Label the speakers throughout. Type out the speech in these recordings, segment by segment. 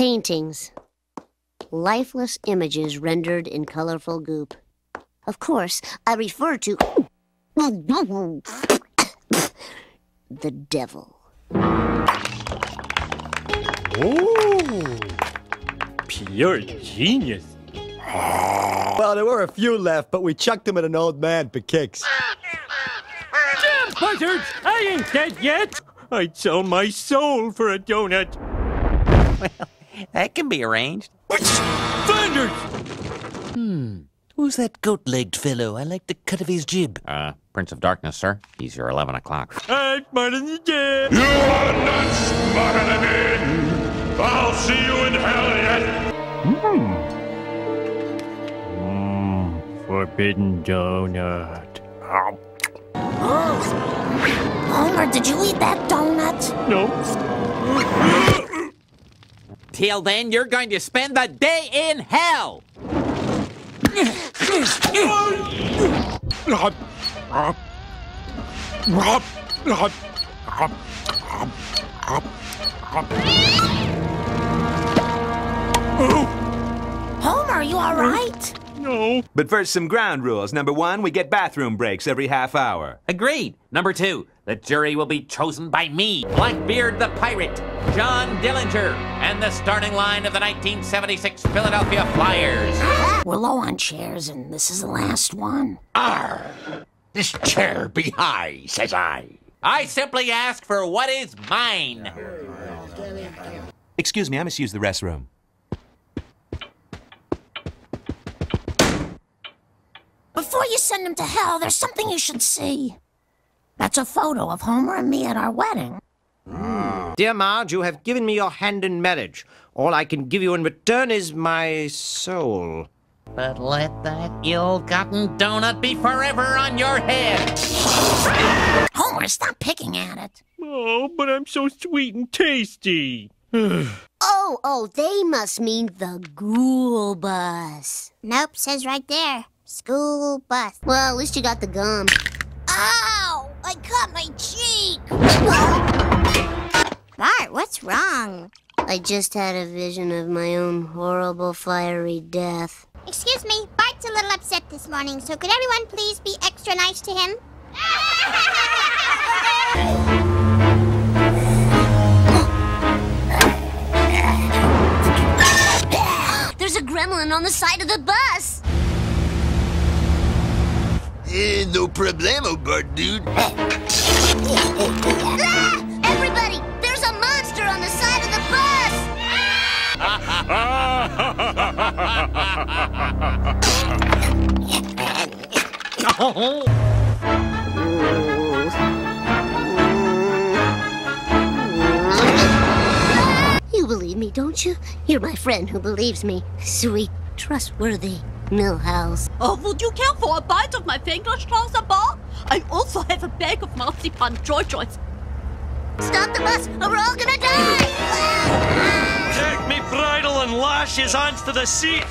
Speaker 1: Paintings. Lifeless images rendered in colorful goop. Of course, I refer to the devil.
Speaker 2: Oh, pure genius.
Speaker 3: Well, there were a few left, but we chucked them at an old man for kicks.
Speaker 2: Damn buzzards! I ain't dead yet. I'd sell my soul for a donut.
Speaker 4: Well, that can be arranged.
Speaker 2: Thunders!
Speaker 5: Hmm. Who's that goat-legged fellow? I like the cut of his jib.
Speaker 4: Uh, Prince of Darkness, sir. He's your 11 o'clock.
Speaker 2: I'm smarter than the dead.
Speaker 6: You are not smarter than me. I'll see you in hell yet. Hmm.
Speaker 2: Mm, forbidden donut.
Speaker 7: Homer, did you eat that donut?
Speaker 2: No.
Speaker 4: Till then, you're going to spend the day in hell.
Speaker 7: Homer, are you all right?
Speaker 2: No.
Speaker 8: But first, some ground rules. Number one, we get bathroom breaks every half hour.
Speaker 4: Agreed. Number two, the jury will be chosen by me, Blackbeard the Pirate, John Dillinger, and the starting line of the 1976 Philadelphia Flyers.
Speaker 7: We're low on chairs, and this is the last one.
Speaker 9: Arr! This chair be high, says I.
Speaker 4: I simply ask for what is mine.
Speaker 8: Excuse me, I must use the restroom.
Speaker 7: Before you send him to hell, there's something you should see. That's a photo of Homer and me at our wedding.
Speaker 10: Dear Marge, you have given me your hand in marriage. All I can give you in return is my soul.
Speaker 4: But let that ill-gotten donut be forever on your head.
Speaker 7: Homer, stop picking at it.
Speaker 2: Oh, but I'm so sweet and tasty.
Speaker 1: Oh, oh, they must mean the ghoul bus.
Speaker 11: Nope, says right there. School bus.
Speaker 1: Well, at least you got the gum.
Speaker 11: Ow! I cut my cheek! Bart, what's wrong?
Speaker 1: I just had a vision of my own horrible fiery death.
Speaker 11: Excuse me, Bart's a little upset this morning, so could everyone please be extra nice to him?
Speaker 1: There's a gremlin on the side of the bus.
Speaker 9: Eh, no problemo, Bart, dude.
Speaker 1: Ah! Everybody, there's a monster on the side of the bus. You believe me, don't you? You're my friend who believes me. Sweet, trustworthy Milhouse.
Speaker 12: Oh, would you care for a bite of my Fingerstrasse bar? I also have a bag of marzipan joy joys.
Speaker 1: Stop the bus, or we're all gonna die!
Speaker 2: Take me bridle and lash his hands to the seat.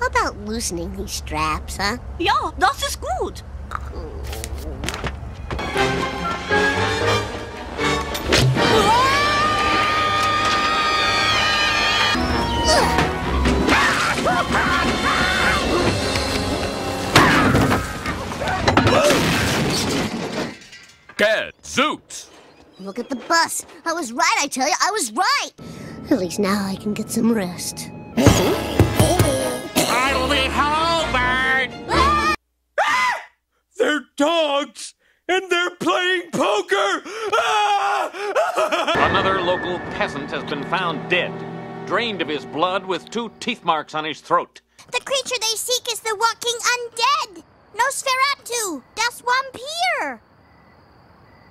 Speaker 1: How about loosening these straps, huh?
Speaker 12: Yeah, das ist gut.
Speaker 1: Look at the bus. I was right, I tell you. I was right. At least now I can get some rest.
Speaker 4: I'll be home, Bart.
Speaker 2: They're dogs, and they're playing poker. Ah!
Speaker 13: Another local peasant has been found dead, drained of his blood with two teeth marks on his throat.
Speaker 11: The creature they seek is the walking undead! Nosferatu! Das Vampir!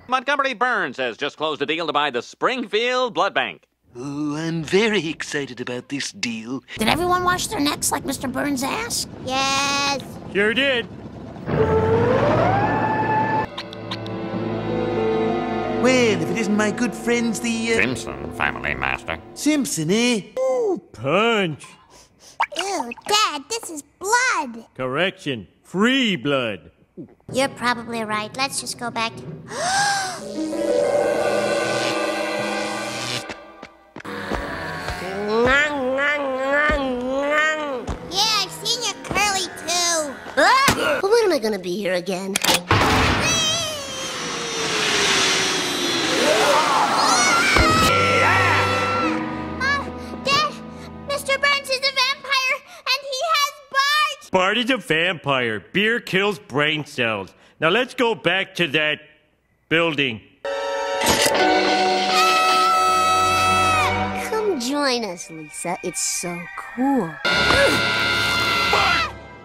Speaker 13: Montgomery Burns has just closed a deal to buy the Springfield Blood Bank.
Speaker 5: Oh, I'm very excited about this deal.
Speaker 7: Did everyone wash their necks like Mr. Burns asked?
Speaker 11: Yes.
Speaker 2: Sure did.
Speaker 5: Well, if it isn't my good friends, the. Uh,
Speaker 13: Simpson family, master.
Speaker 5: Simpson, eh?
Speaker 2: Ooh, punch.
Speaker 11: Ew, Dad, this is blood.
Speaker 2: Correction. Free blood.
Speaker 11: You're probably right. Let's just go back.
Speaker 1: yeah, I've seen your
Speaker 11: curly too. Ah! Well, when am I gonna be here again? Bart!
Speaker 2: Bart is a vampire. Beer kills brain cells. Now let's go back to that building.
Speaker 1: Come join us, Lisa. It's so cool.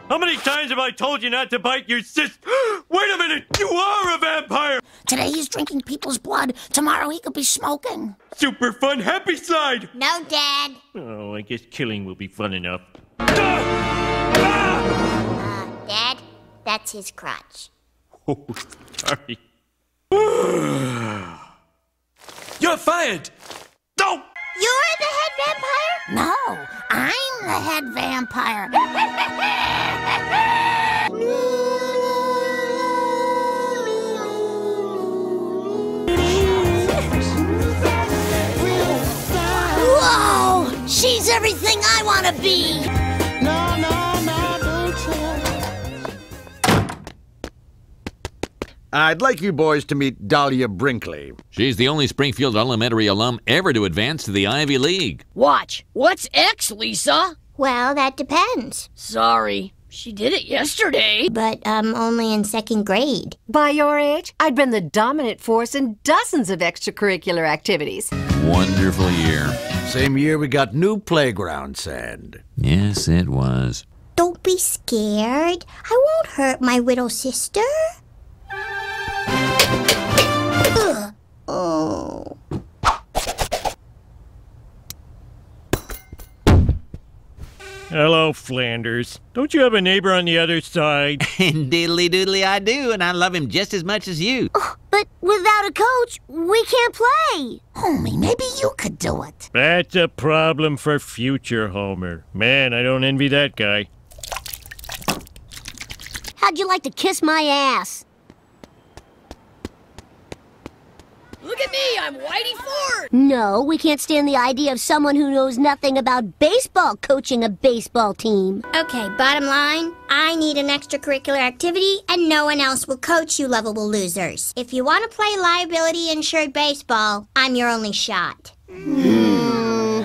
Speaker 2: How many times have I told you not to bite your sis? Wait a minute! You are a vampire!
Speaker 7: Today he's drinking people's blood. Tomorrow he could be smoking.
Speaker 2: Super fun, happy side!
Speaker 11: No, Dad.
Speaker 2: Oh, I guess killing will be fun enough.
Speaker 11: Dad, that's his crotch.
Speaker 2: Oh, sorry.
Speaker 14: You're fired!
Speaker 2: Don't!
Speaker 11: You're the head vampire?
Speaker 7: No, I'm the head vampire.
Speaker 11: Whoa! She's everything I want to be!
Speaker 9: I'd like you boys to meet Dahlia Brinkley.
Speaker 15: She's the only Springfield Elementary alum ever to advance to the Ivy League.
Speaker 16: Watch. What's X, Lisa?
Speaker 11: Well, that depends.
Speaker 16: Sorry. She did it yesterday.
Speaker 11: But, um, only in second grade.
Speaker 17: By your age, I'd been the dominant force in dozens of extracurricular activities.
Speaker 15: Wonderful year.
Speaker 9: Same year we got new playground sand.
Speaker 15: Yes, it was.
Speaker 11: Don't be scared. I won't hurt my little sister.
Speaker 2: Hello, Flanders. Don't you have a neighbor on the other side?
Speaker 5: And Diddly doodly I do, and I love him just as much as you.
Speaker 1: But without a coach, we can't play.
Speaker 7: Homie, maybe you could do it.
Speaker 2: That's a problem for future Homer. Man, I don't envy that guy.
Speaker 1: How'd you like to kiss my ass?
Speaker 16: At me, I'm Whitey Ford.
Speaker 1: No, we can't stand the idea of someone who knows nothing about baseball coaching a baseball team.
Speaker 11: Okay, bottom line, I need an extracurricular activity, and no one else will coach you lovable losers. If you want to play liability insured baseball, I'm your only shot.
Speaker 1: Hmm,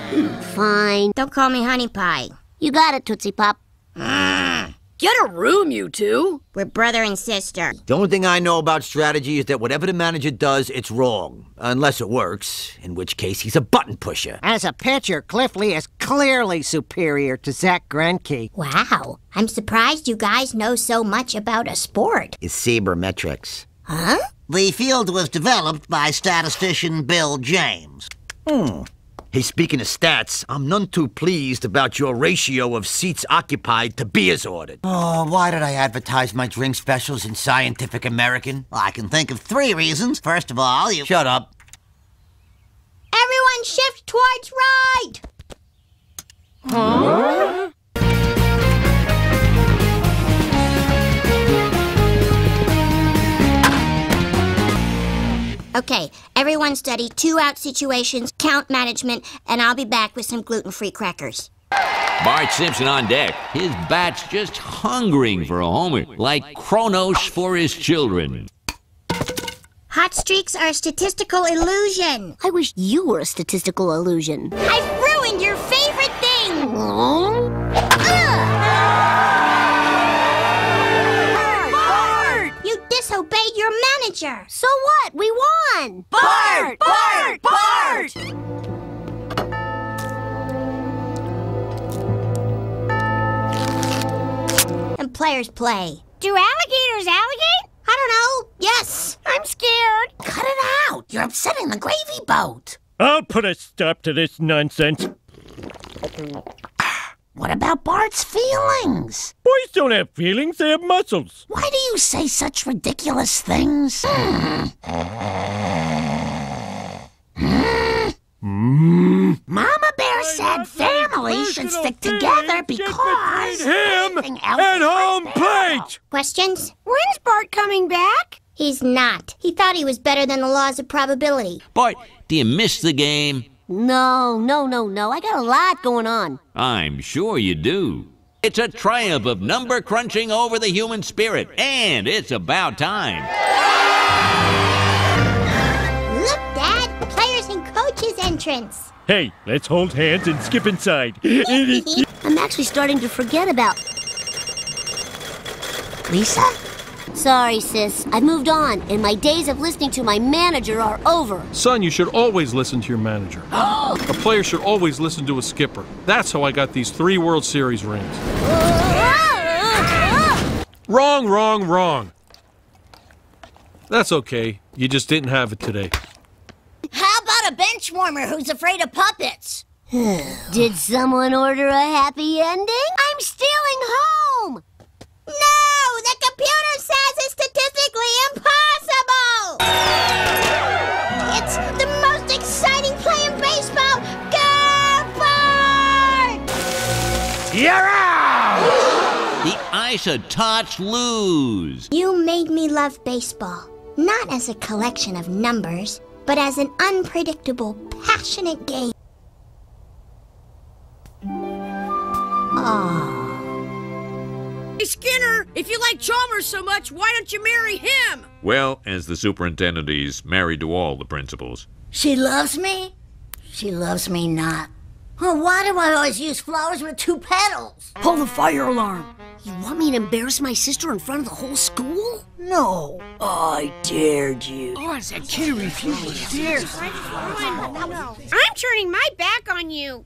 Speaker 1: fine.
Speaker 11: Don't call me honey pie.
Speaker 1: You got it, Tootsie Pop. Mm.
Speaker 16: Get a room, you two.
Speaker 11: We're brother and sister.
Speaker 3: The only thing I know about strategy is that whatever the manager does, it's wrong. Unless it works, in which case he's a button pusher.
Speaker 10: As a pitcher, Cliff Lee is clearly superior to Zack Greinke.
Speaker 11: Wow, I'm surprised you guys know so much about a sport.
Speaker 3: It's sabermetrics.
Speaker 11: Huh?
Speaker 18: The field was developed by statistician Bill James.
Speaker 3: Hmm. Hey, speaking of stats, I'm none too pleased about your ratio of seats occupied to beers ordered.
Speaker 18: Oh, why did I advertise my drink specials in Scientific American? Well, I can think of three reasons. First of all, you.
Speaker 3: Shut up.
Speaker 11: Everyone shift towards right!
Speaker 16: Huh?
Speaker 11: Okay, everyone study two out situations, count management, and I'll be back with some gluten free crackers.
Speaker 15: Bart Simpson on deck. His bat's just hungering for a homer, like Kronos for his children.
Speaker 11: Hot streaks are a statistical illusion.
Speaker 1: I wish you were a statistical illusion.
Speaker 11: I've ruined your favorite thing! Your manager!
Speaker 1: So what? We won!
Speaker 11: Bart! Bart! Bart! And players play. Do alligators alligate? I don't know. Yes, I'm scared.
Speaker 7: Cut it out. You're upsetting the gravy boat.
Speaker 2: I'll put a stop to this nonsense.
Speaker 7: What about Bart's feelings?
Speaker 2: Boys don't have feelings, they have muscles.
Speaker 7: Why do you say such ridiculous things? Hmm. Hmm. Mama Bear said family should stick together because
Speaker 2: him
Speaker 7: and else
Speaker 2: at home plate.
Speaker 11: Questions?
Speaker 1: When's Bart coming back?
Speaker 11: He's not. He thought he was better than the laws of probability.
Speaker 15: Bart, do you miss the game?
Speaker 1: No, no, no, no. I got a lot going on.
Speaker 15: I'm sure you do. It's a triumph of number crunching over the human spirit, and it's about time.
Speaker 11: Look, Dad, players and coaches entrance.
Speaker 2: Hey, let's hold hands and skip inside.
Speaker 1: I'm actually starting to forget about. Lisa? Sorry, sis. I've moved on, and my days of listening to my manager are over.
Speaker 19: Son, you should always listen to your manager. a player should always listen to a skipper. That's how I got these three World Series rings. wrong, wrong, wrong. That's okay. You just didn't have it today.
Speaker 7: How about a bench warmer who's afraid of puppets?
Speaker 1: Did someone order a happy ending? I'm stealing home!
Speaker 11: No! The computer says it's statistically impossible! It's the most exciting play in baseball! Go
Speaker 15: You're out! The Isotots lose.
Speaker 11: You made me love baseball. Not as a collection of numbers, but as an unpredictable, passionate game.
Speaker 16: Skinner, if you like Chalmers so much, why don't you marry him?
Speaker 20: Well, as the superintendent, he's married to all the principals.
Speaker 7: She loves me? She loves me not. Well, why do I always use flowers with two petals?
Speaker 16: Pull the fire alarm.
Speaker 1: You want me to embarrass my sister in front of the whole school?
Speaker 16: No, I dared you. Oh, it's that kid who refused to dare.
Speaker 21: I'm turning my back on you.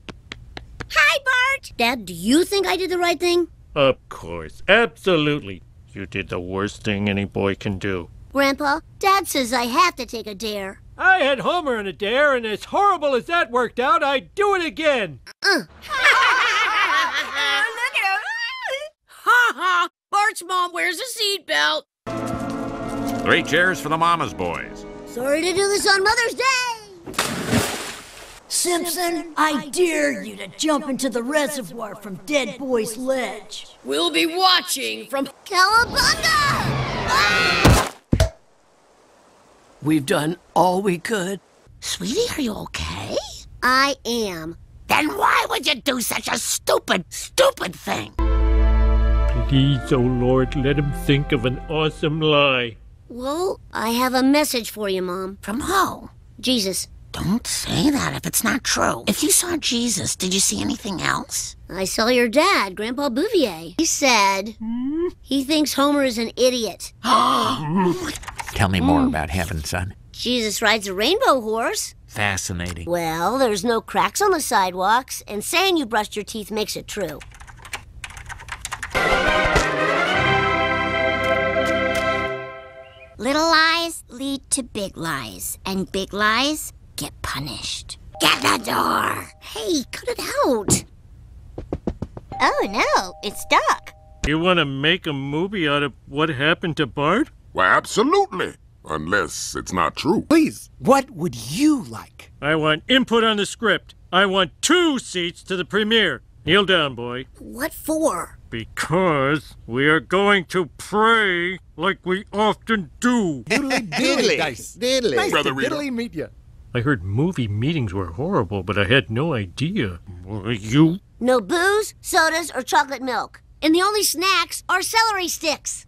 Speaker 21: Hi, Bart.
Speaker 1: Dad, do you think I did the right thing?
Speaker 2: Of course, absolutely. You did the worst thing any boy can do.
Speaker 1: Grandpa, Dad says I have to take a dare.
Speaker 2: I had Homer in a dare, and as horrible as that worked out, I'd do it again.
Speaker 1: Uh.
Speaker 16: Ha ha! Bart's mom wears a seatbelt.
Speaker 20: Three cheers for the Mama's boys.
Speaker 1: Sorry to do this on Mother's Day.
Speaker 16: Simpson, I dare you to jump into the reservoir from Dead Boy's Ledge. We'll be watching from
Speaker 1: Cowabunga! Ah!
Speaker 16: We've done all we could.
Speaker 7: Sweetie, are you okay?
Speaker 1: I am.
Speaker 7: Then why would you do such a stupid, stupid thing?
Speaker 2: Please, oh Lord, let him think of an awesome lie.
Speaker 1: Well, I have a message for you, Mom.
Speaker 7: From who?
Speaker 1: Jesus.
Speaker 7: Don't say that if it's not true. If you saw Jesus, did you see anything else?
Speaker 1: I saw your dad, Grandpa Bouvier. He said he thinks Homer is an idiot.
Speaker 4: Oh Tell me more mm. about heaven, son.
Speaker 1: Jesus rides a rainbow horse.
Speaker 4: Fascinating.
Speaker 1: Well, there's no cracks on the sidewalks, and saying you brushed your teeth makes it true.
Speaker 11: Little lies lead to big lies, and big lies get punished. Get the door!
Speaker 1: Hey, cut it out.
Speaker 11: Oh no, it's stuck.
Speaker 2: You want to make a movie out of what happened to Bart?
Speaker 6: Why, absolutely. Unless it's not true.
Speaker 9: Please, what would you like?
Speaker 2: I want input on the script. I want two seats to the premiere. Kneel down, boy.
Speaker 1: What for?
Speaker 2: Because we are going to pray like we often do.
Speaker 9: Diddly diddly. Nice. Diddly. Nice
Speaker 6: Brother
Speaker 9: to
Speaker 6: Rita.
Speaker 9: diddly meet you.
Speaker 2: I heard movie meetings were horrible, but I had no idea. Were you?
Speaker 1: No booze, sodas, or chocolate milk. And the only snacks are celery sticks.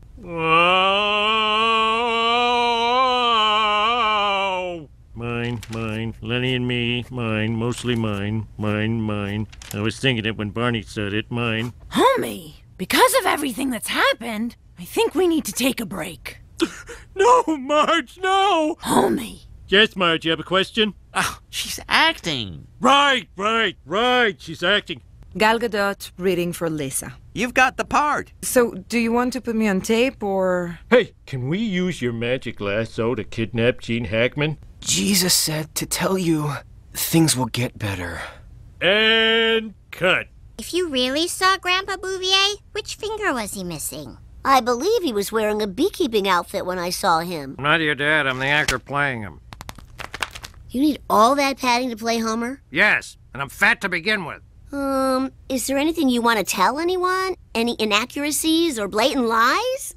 Speaker 2: Oh! Mine, mine, Lenny and me, mine, mostly mine, mine, mine. I was thinking it when Barney said it, mine.
Speaker 16: Homie, because of everything that's happened, I think we need to take a break.
Speaker 2: No, Marge, no!
Speaker 16: Homie.
Speaker 2: Yes, Marge, you have a question?
Speaker 4: Oh, she's acting.
Speaker 2: Right, right, right. She's acting.
Speaker 22: Gal Gadot reading for Lisa.
Speaker 9: You've got the part.
Speaker 22: So, do you want to put me on tape or.
Speaker 2: Hey, can we use your magic lasso to kidnap Gene Hackman?
Speaker 23: Jesus said to tell you things will get better.
Speaker 2: And cut.
Speaker 11: If you really saw Grandpa Bouvier, which finger was he missing?
Speaker 1: I believe he was wearing a beekeeping outfit when I saw him.
Speaker 10: I'm not your dad, I'm the actor playing him.
Speaker 1: You need all that padding to play Homer?
Speaker 10: Yes, and I'm fat to begin with.
Speaker 1: Um, is there anything you want to tell anyone? Any inaccuracies or blatant lies?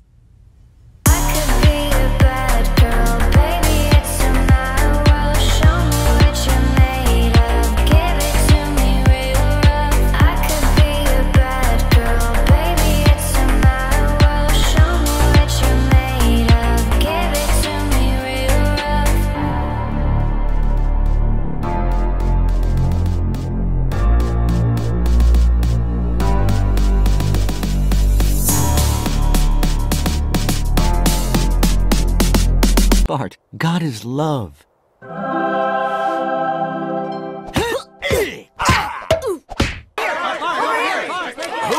Speaker 9: God is love.
Speaker 24: Who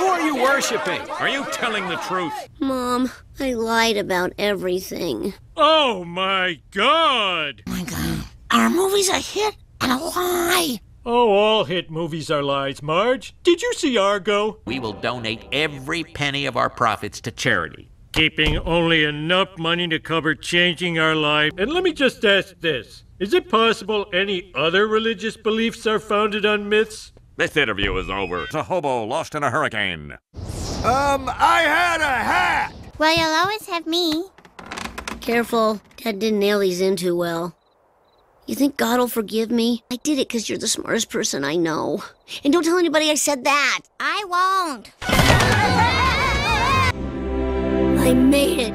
Speaker 24: are you worshipping?
Speaker 2: Are you telling the truth?
Speaker 1: Mom, I lied about everything.
Speaker 2: Oh my god!
Speaker 7: Oh, our movie's a hit and a lie.
Speaker 2: Oh, all hit movies are lies, Marge. Did you see Argo?
Speaker 15: We will donate every penny of our profits to charity.
Speaker 2: Keeping only enough money to cover changing our life. And let me just ask this Is it possible any other religious beliefs are founded on myths?
Speaker 25: This interview is over. It's a hobo lost in a hurricane.
Speaker 3: Um, I had a hat!
Speaker 11: Well, you'll always have me.
Speaker 1: Careful. Dad didn't nail these in too well. You think God will forgive me? I did it because you're the smartest person I know. And don't tell anybody I said that.
Speaker 11: I won't.
Speaker 1: I made it.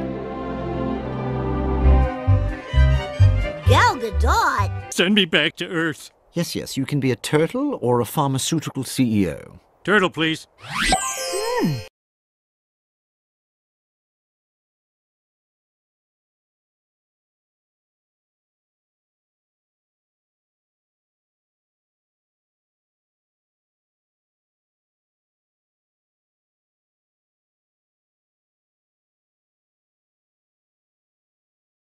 Speaker 1: Gal Gadot?
Speaker 2: Send me back to Earth.
Speaker 9: Yes, yes, you can be a turtle or a pharmaceutical CEO.
Speaker 2: Turtle, please.
Speaker 26: Hmm.